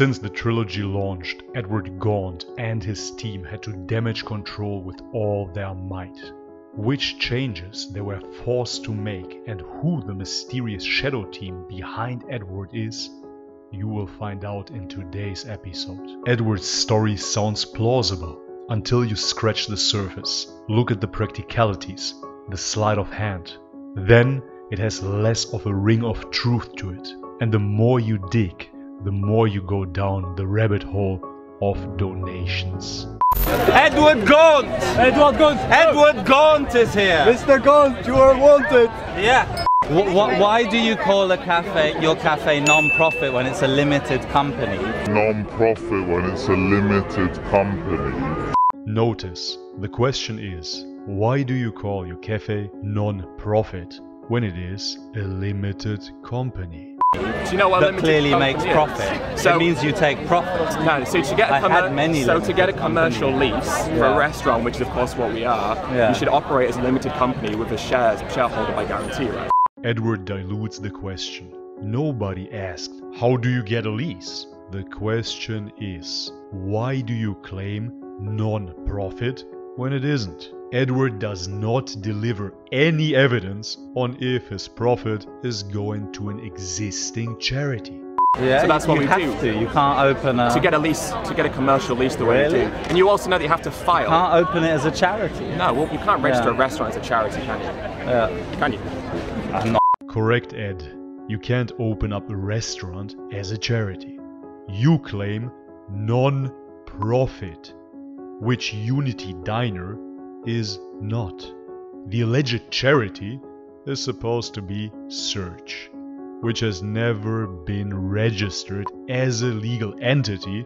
Since the trilogy launched, Edward Gaunt and his team had to damage control with all their might. Which changes they were forced to make and who the mysterious shadow team behind Edward is, you will find out in today's episode. Edward's story sounds plausible until you scratch the surface, look at the practicalities, the sleight of hand. Then it has less of a ring of truth to it. And the more you dig, the more you go down the rabbit hole of donations. Edward Gaunt! Edward Gaunt! Edward Gaunt is here! Mr. Gaunt, you are wanted! Yeah. Wh- wh- why do you call a cafe, your cafe non-profit when it's a limited company? non-profit when it's a limited company. Notice, the question is, why do you call your cafe non-profit when it is a limited company? Do you know what That clearly makes is? profit. So it means you take profit. no, so to get a I had commer- many so to get a commercial companies. lease for Yeah. a restaurant, which is of course what we are, Yeah. you should operate as a limited company with a shares shareholder by guarantee, right? Edward dilutes the question. Nobody asked, How do you get a lease? The question is, Why do you claim non profit when it isn't? Edward does not deliver any evidence on if his profit is going to an existing charity. Yeah, So that's what you we have do. to. You can't open a. To get a lease, to get a commercial lease the way Really? you do, and you also know that you have to file. can't open it as a charity. No, well, you can't register Yeah. a restaurant as a charity, can you? Yeah. Can you? I'm not. Correct, Ed. You can't open up a restaurant as a charity. You claim non profit, which Unity Diner is not. The alleged charity is supposed to be Surge, which has never been registered as a legal entity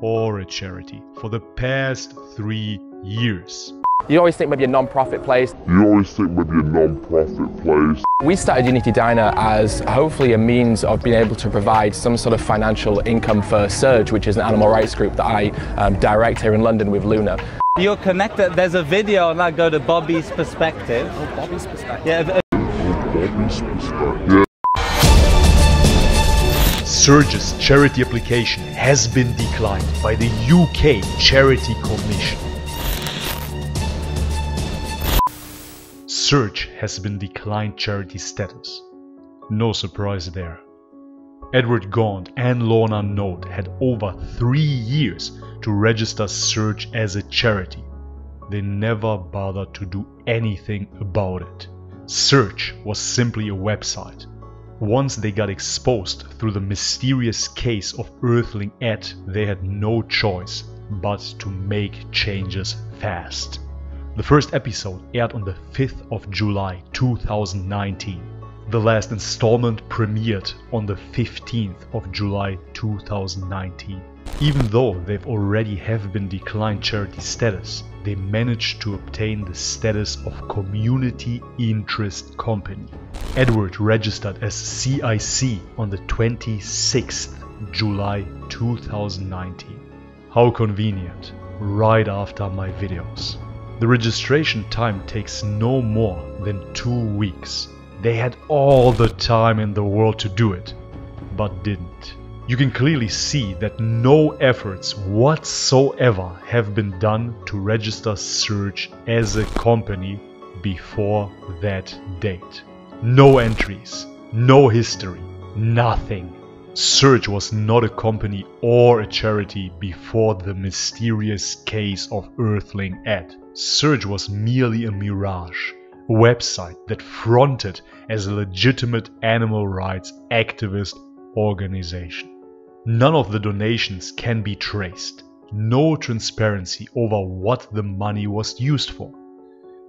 or a charity for the past three years. You always think maybe a non-profit place. You always think maybe a non-profit place. We started Unity Diner as hopefully a means of being able to provide some sort of financial income for Surge, which is an animal rights group that I um, direct here in London with Luna. You're connected. There's a video on that. Go to Bobby's perspective. Oh, Bobby's perspective. Yeah. if- Bobby's perspective. Surge's charity application has been declined by the UK Charity Commission. Surge has been declined charity status. No surprise there. Edward Gaunt and Lorna Note had over three years to register Surge as a charity. They never bothered to do anything about it. Surge was simply a website. Once they got exposed through the mysterious case of Earthling Ed, they had no choice but to make changes fast. The first episode aired on the 5th of July 2019. The last installment premiered on the 15th of July 2019. Even though they've already have been declined charity status, they managed to obtain the status of community interest company. Edward registered as CIC on the 26th July 2019. How convenient, right after my videos. The registration time takes no more than two weeks. They had all the time in the world to do it, but didn't. You can clearly see that no efforts whatsoever have been done to register Surge as a company before that date. No entries, no history, nothing. Surge was not a company or a charity before the mysterious case of Earthling Ed. Surge was merely a mirage, a website that fronted as a legitimate animal rights activist organization. None of the donations can be traced. No transparency over what the money was used for.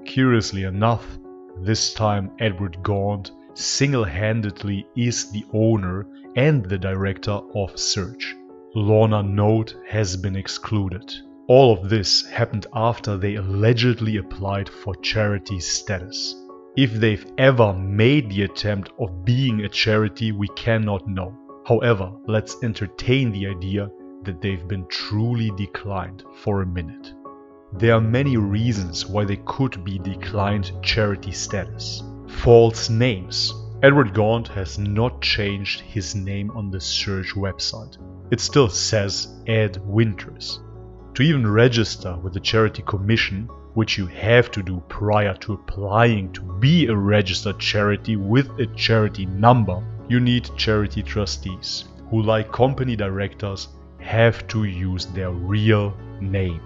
Curiously enough, this time Edward Gaunt single handedly is the owner and the director of Surge. Lorna Note has been excluded. All of this happened after they allegedly applied for charity status. If they've ever made the attempt of being a charity, we cannot know. However, let's entertain the idea that they've been truly declined for a minute. There are many reasons why they could be declined charity status. False names. Edward Gaunt has not changed his name on the Surge website. it still says Ed Winters. To even register with the Charity Commission, which you have to do prior to applying to be a registered charity with a charity number, you need charity trustees, who, like company directors, have to use their real name.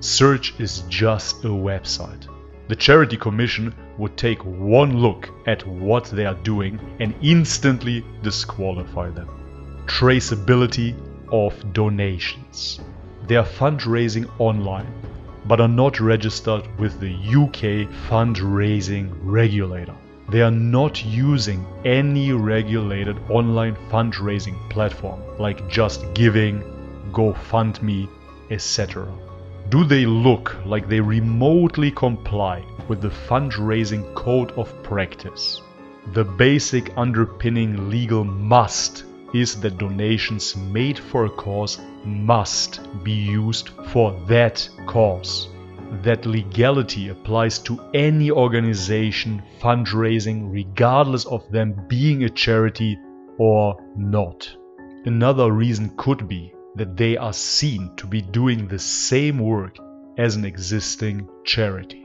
Surge is just a website. The Charity Commission would take one look at what they are doing and instantly disqualify them. Traceability of donations. They are fundraising online, but are not registered with the UK fundraising regulator. They are not using any regulated online fundraising platform like Just Giving, GoFundMe, etc. Do they look like they remotely comply with the fundraising code of practice? The basic underpinning legal must is that donations made for a cause must be used for that cause. That legality applies to any organization fundraising regardless of them being a charity or not. Another reason could be that they are seen to be doing the same work as an existing charity.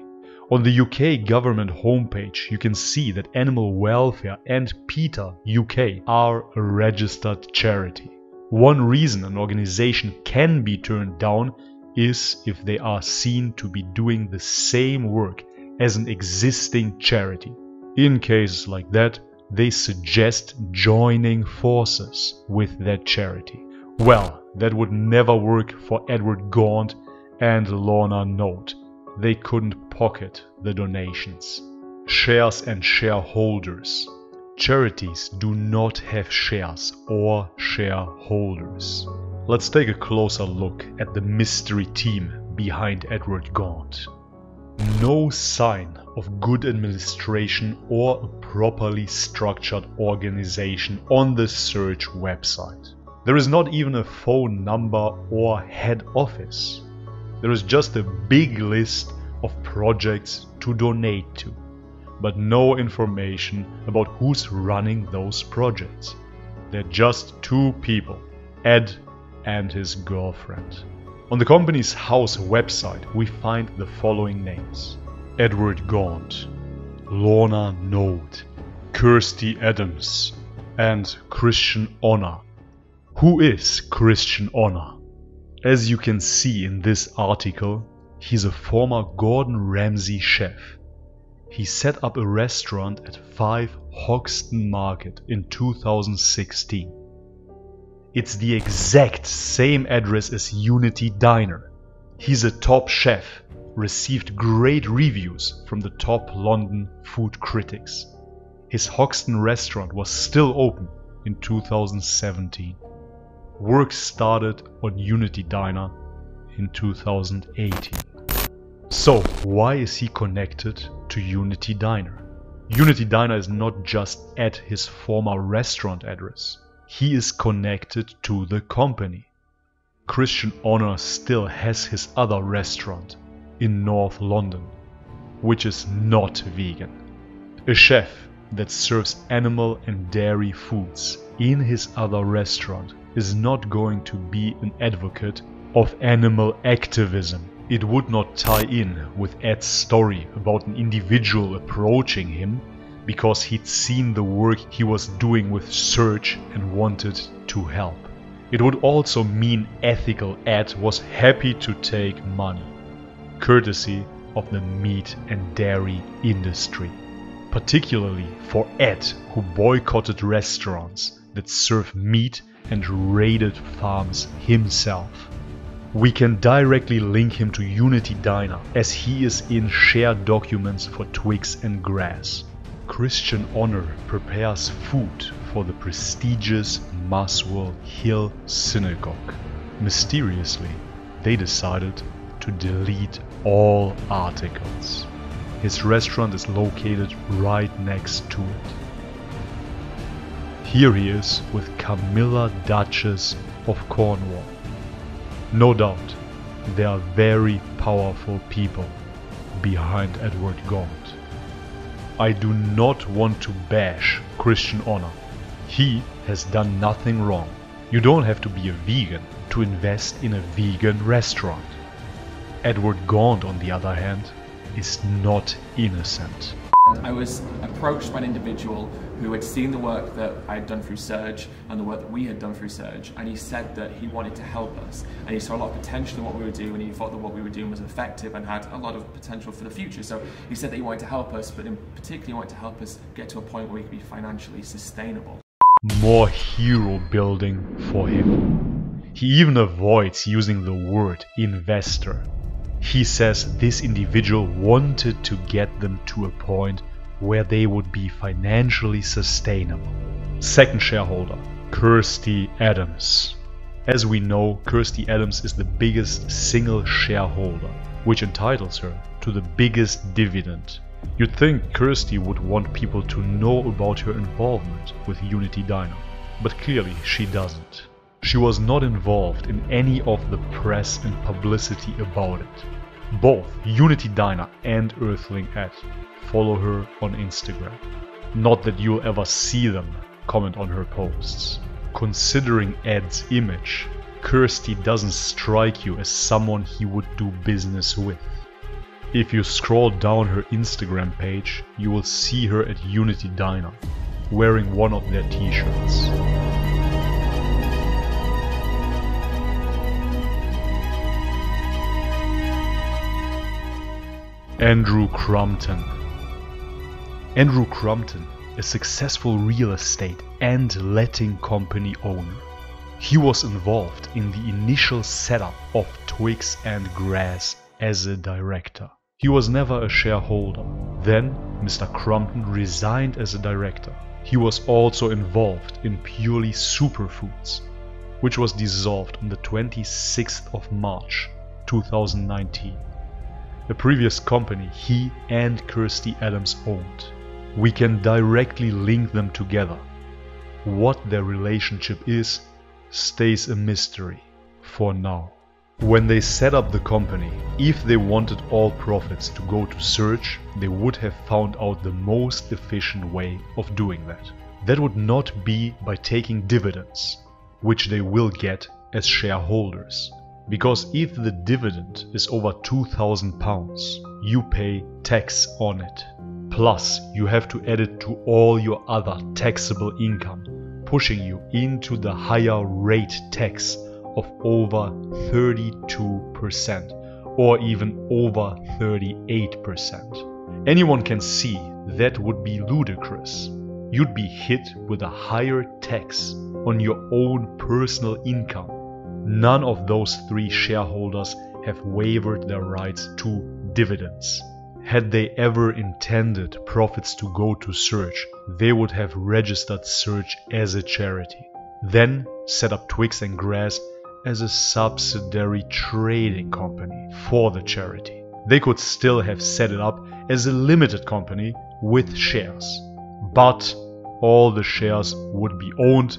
On the UK government homepage, you can see that Animal Welfare and PETA UK are a registered charity. One reason an organization can be turned down is if they are seen to be doing the same work as an existing charity. In cases like that, they suggest joining forces with that charity. Well, that would never work for Edward Gaunt and Lorna Note. They couldn't pocket the donations. Shares and shareholders. Charities do not have shares or shareholders. Let's take a closer look at the mystery team behind Edward Gaunt. No sign of good administration or a properly structured organization on the Surge website. There is not even a phone number or head office. There is just a big list of projects to donate to, but no information about who's running those projects. They're just two people, Ed and his girlfriend. On the company's house website, we find the following names Edward Gaunt, Lorna Note, Kirsty Adams, and Christian Honor. Who is Christian Honor? As you can see in this article, he's a former Gordon Ramsay chef. He set up a restaurant at 5 Hoxton Market in 2016. It's the exact same address as Unity Diner. He's a top chef, received great reviews from the top London food critics. His Hoxton restaurant was still open in 2017. Work started on Unity Diner in 2018. So, why is he connected to Unity Diner? Unity Diner is not just at his former restaurant address. He is connected to the company. Christian Honor still has his other restaurant in North London, which is not vegan. A chef that serves animal and dairy foods in his other restaurant is not going to be an advocate of animal activism. It would not tie in with Ed's story about an individual approaching him because he'd seen the work he was doing with Surge and wanted to help. It would also mean ethical Ed was happy to take money, courtesy of the meat and dairy industry. Particularly for Ed, who boycotted restaurants that serve meat and raided farms himself. We can directly link him to Unity Diner as he is in shared documents for Twigs and Grass. Christian Honor prepares food for the prestigious Muswell Hill Synagogue. Mysteriously, they decided to delete all articles. His restaurant is located right next to it. Here he is with Camilla Duchess of Cornwall. No doubt, there are very powerful people behind Edward Gaunt. I do not want to bash Christian Honor. He has done nothing wrong. You don't have to be a vegan to invest in a vegan restaurant. Edward Gaunt, on the other hand, is not innocent. I was approached by an individual who had seen the work that I had done through Surge and the work that we had done through Surge, and he said that he wanted to help us, and he saw a lot of potential in what we were doing, and he thought that what we were doing was effective and had a lot of potential for the future. So he said that he wanted to help us, but in particular, he wanted to help us get to a point where we could be financially sustainable. More hero building for him. He even avoids using the word investor he says this individual wanted to get them to a point where they would be financially sustainable. Second shareholder, Kirsty Adams. As we know, Kirsty Adams is the biggest single shareholder, which entitles her to the biggest dividend. You'd think Kirsty would want people to know about her involvement with Unity Diner, but clearly she doesn't. She was not involved in any of the press and publicity about it. Both Unity Diner and Earthling Ed follow her on Instagram. Not that you'll ever see them comment on her posts. Considering Ed's image, Kirsty doesn't strike you as someone he would do business with. If you scroll down her Instagram page, you will see her at Unity Diner, wearing one of their t-shirts. Andrew Crompton. Andrew Crompton, a successful real estate and letting company owner. He was involved in the initial setup of Twigs and Grass as a director. He was never a shareholder. Then Mr. Crompton resigned as a director. He was also involved in Purely Superfoods, which was dissolved on the 26th of March 2019 a previous company he and Kirsty Adams owned. We can directly link them together. What their relationship is stays a mystery for now. When they set up the company, if they wanted all profits to go to Surge, they would have found out the most efficient way of doing that. That would not be by taking dividends, which they will get as shareholders. Because if the dividend is over 2000 pounds, you pay tax on it. Plus, you have to add it to all your other taxable income, pushing you into the higher rate tax of over 32% or even over 38%. Anyone can see that would be ludicrous. You'd be hit with a higher tax on your own personal income None of those three shareholders have waived their rights to dividends. Had they ever intended profits to go to Surge, they would have registered Surge as a charity. Then set up Twigs and Grass as a subsidiary trading company for the charity. They could still have set it up as a limited company with shares. But all the shares would be owned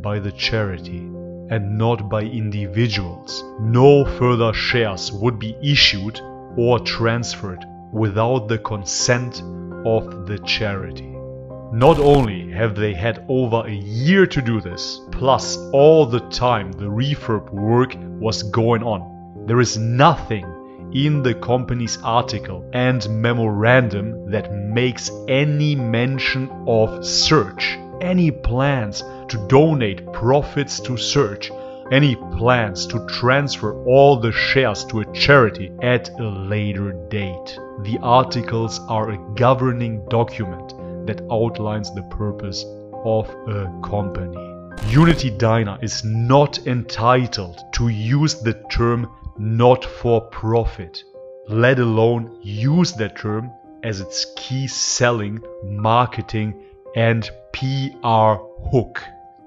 by the charity and not by individuals. No further shares would be issued or transferred without the consent of the charity. Not only have they had over a year to do this, plus all the time the refurb work was going on, there is nothing in the company's article and memorandum that makes any mention of Surge, any plans to donate profits to Surge, any plans to transfer all the shares to a charity at a later date. The articles are a governing document that outlines the purpose of a company. Unity Diner is not entitled to use the term not for profit, let alone use that term as its key selling, marketing, and PR hook.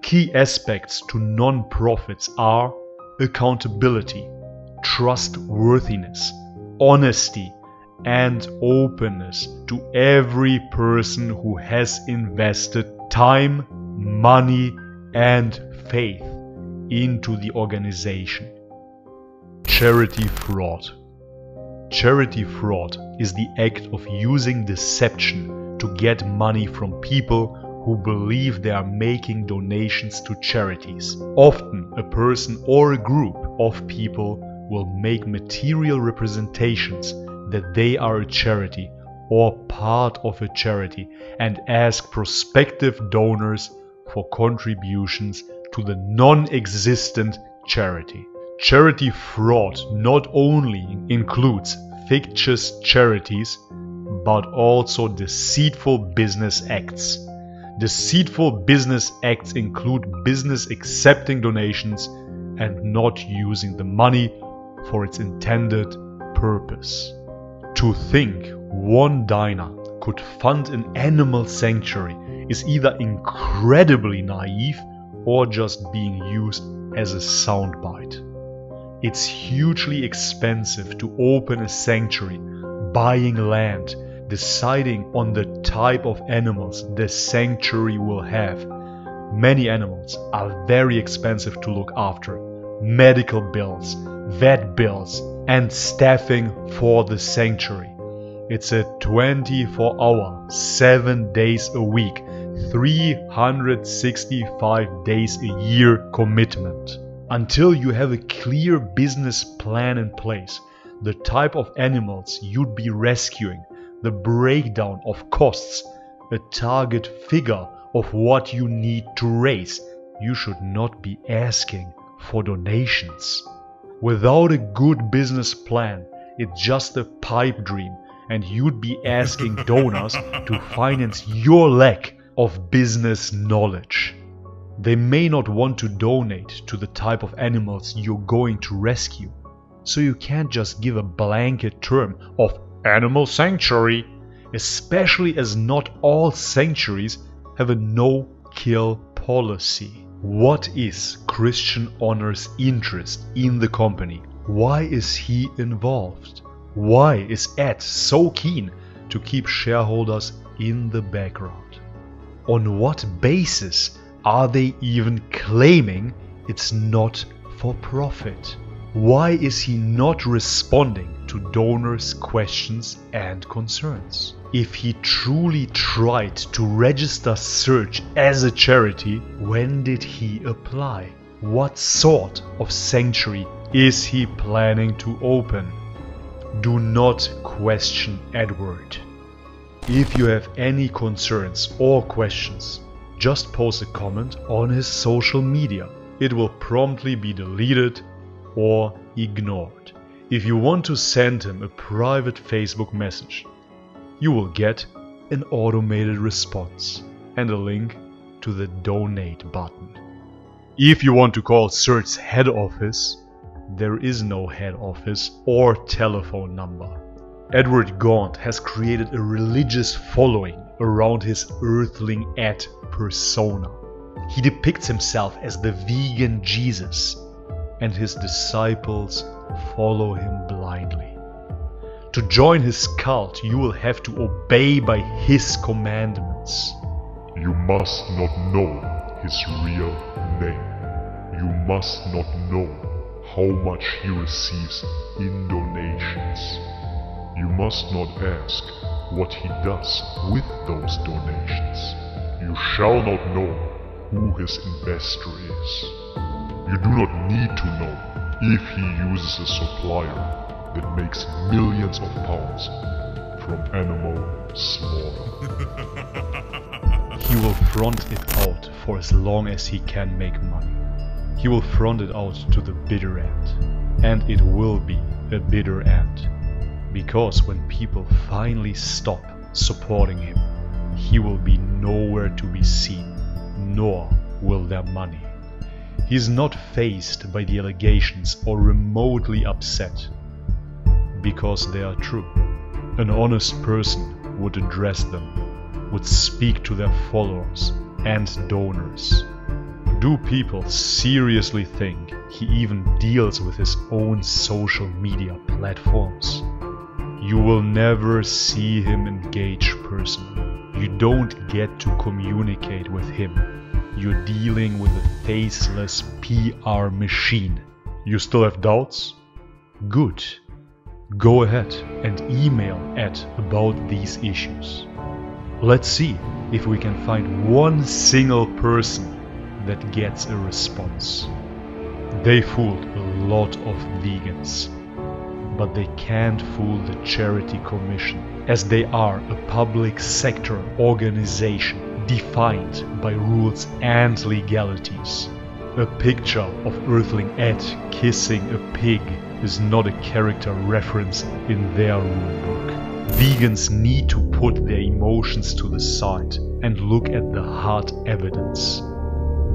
Key aspects to non-profits are accountability, trustworthiness, honesty, and openness to every person who has invested time, money, and faith into the organization. Charity fraud. Charity fraud is the act of using deception to get money from people who believe they are making donations to charities. Often, a person or a group of people will make material representations that they are a charity or part of a charity and ask prospective donors for contributions to the non existent charity. Charity fraud not only includes fictitious charities but also deceitful business acts. Deceitful business acts include business accepting donations and not using the money for its intended purpose. To think one diner could fund an animal sanctuary is either incredibly naive or just being used as a soundbite. It's hugely expensive to open a sanctuary, buying land, deciding on the type of animals the sanctuary will have. Many animals are very expensive to look after. Medical bills, vet bills, and staffing for the sanctuary. It's a 24 hour, 7 days a week, 365 days a year commitment. Until you have a clear business plan in place, the type of animals you'd be rescuing, the breakdown of costs, a target figure of what you need to raise, you should not be asking for donations. Without a good business plan, it's just a pipe dream, and you'd be asking donors to finance your lack of business knowledge. They may not want to donate to the type of animals you're going to rescue, so you can't just give a blanket term of animal sanctuary, especially as not all sanctuaries have a no kill policy. What is Christian Honor's interest in the company? Why is he involved? Why is Ed so keen to keep shareholders in the background? On what basis are they even claiming it's not for profit? Why is he not responding to donors' questions and concerns? If he truly tried to register Surge as a charity, when did he apply? What sort of sanctuary is he planning to open? Do not question Edward. If you have any concerns or questions, just post a comment on his social media. It will promptly be deleted or ignored. If you want to send him a private Facebook message, you will get an automated response and a link to the donate button. If you want to call Surge's head office, there is no head office or telephone number. Edward Gaunt has created a religious following around his earthling Ed persona. He depicts himself as the vegan Jesus, and his disciples follow him blindly. To join his cult, you will have to obey by his commandments. You must not know his real name. You must not know how much he receives in donations. You must not ask what he does with those donations. You shall not know who his investor is. You do not need to know if he uses a supplier that makes millions of pounds from animal slaughter. He will front it out for as long as he can make money. He will front it out to the bitter end. And it will be a bitter end. Because when people finally stop supporting him, he will be nowhere to be seen, nor will their money. He is not faced by the allegations or remotely upset because they are true. An honest person would address them, would speak to their followers and donors. Do people seriously think he even deals with his own social media platforms? You will never see him engage personally. You don't get to communicate with him. You're dealing with a faceless PR machine. You still have doubts? Good. Go ahead and email Ed about these issues. Let's see if we can find one single person that gets a response. They fooled a lot of vegans, but they can't fool the Charity Commission, as they are a public sector organization defined by rules and legalities. A picture of Earthling Ed kissing a pig is not a character reference in their rulebook. Vegans need to put their emotions to the side and look at the hard evidence.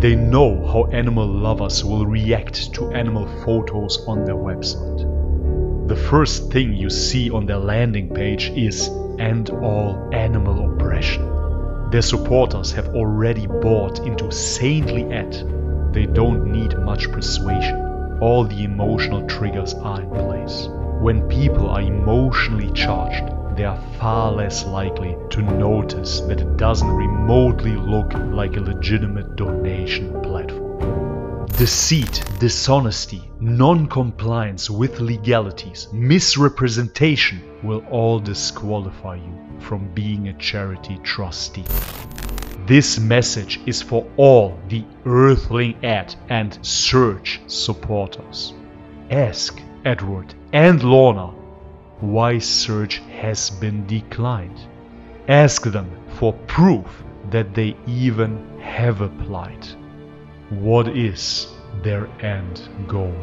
They know how animal lovers will react to animal photos on their website. The first thing you see on their landing page is End All Animal Oppression. Their supporters have already bought into saintly Ed. They don't need much persuasion. All the emotional triggers are in place. When people are emotionally charged, they are far less likely to notice that it doesn't remotely look like a legitimate donation platform. Deceit, dishonesty, non-compliance with legalities, misrepresentation will all disqualify you from being a charity trustee. This message is for all the Earthling Ed and Surge supporters. Ask Edward and Lorna why Surge has been declined. Ask them for proof that they even have applied. What is their end goal?